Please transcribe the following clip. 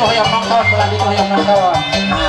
Hoyong Nongkol, selanjutnya Hoyong Nongkol.